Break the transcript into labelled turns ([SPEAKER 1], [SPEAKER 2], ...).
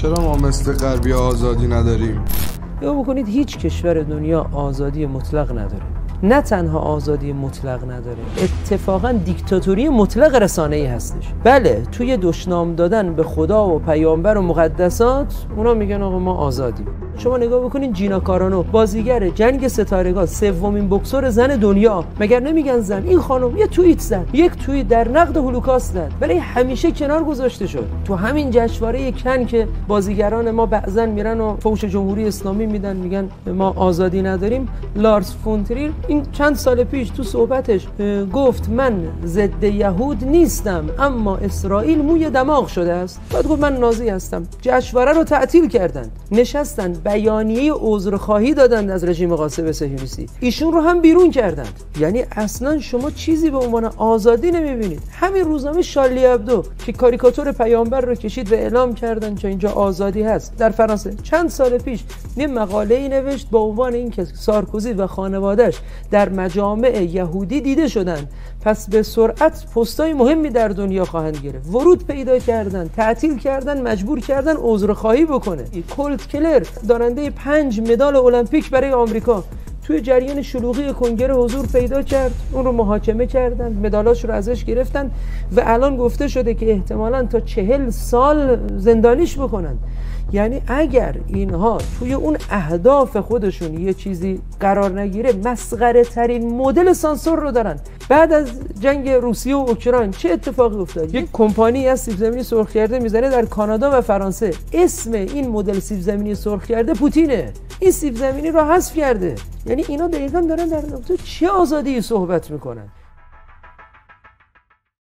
[SPEAKER 1] چرا ما مثل غربی آزادی نداریم؟
[SPEAKER 2] یا بکنید هیچ کشور دنیا آزادی مطلق نداره. نه تنها آزادی مطلق نداره اتفاقا دیکتاتوری مطلق رسانه ای هستش. بله توی دشنام دادن به خدا و پیامبر و مقدسات اونا میگن آقا ما آزادیم. شما نگاه بکنین جینا کارانو بازیگر جنگ ستارگان سومین بکسور زن دنیا. مگر نمیگن زن؟ این خانم یه توییت زد. یک توییت در نقد هولوکاست زد. ولی همیشه کنار گذاشته شد. تو همین جشنواره کن که بازیگران ما بعضا میرن و فوش جمهوری اسلامی میدن میگن ما آزادی نداریم. لارس فونتریر این چند سال پیش تو صحبتش گفت من ضد یهود نیستم اما اسرائیل موی دماغ شده است. بعد گفت من نازی هستم. جشنواره رو تعطیل کردند. نشستن بیانیه عذرخواهی دادند از رژیم قاسم صهیونیستی. ایشون رو هم بیرون کردند. یعنی اصلا شما چیزی به عنوان آزادی نمی‌بینید. همین روزنامه شالی ابدو که کاریکاتور پیامبر رو کشید و اعلام کردن که اینجا آزادی هست. در فرانسه چند سال پیش یه مقاله ای نوشت با عنوان اینکه سارکوزی و خانوادهش در مجامع یهودی دیده شدند. پس به سرعت پستای مهمی در دنیا خواهند گرفت. ورود پیدا کردن تعطیل کردن مجبور کردن عذرخواهی بکنه. کولت کلر دارنده پنج مدال المپیک برای آمریکا. توی جریان شلوغی کنگره حضور پیدا کرد. اون رو محاکمه کردن مدالاش رو ازش گرفتن و الان گفته شده که احتمالا تا چهل سال زندانیش بکنن یعنی اگر اینها توی اون اهداف خودشون یه چیزی قرار نگیره مسخره ترین مدل سانسور رو دارن. بعد از جنگ روسیه و اوکراین چه اتفاقی افتاد؟ یک کمپانی از سیب زمینی سرخ کرده می‌زنه در کانادا و فرانسه. اسم این مدل سیب زمینی سرخ کرده پوتینه. این سیب زمینی رو حذف کرده. یعنی اینا دقیقا دارن در نقطه چه آزادی صحبت می‌کنن.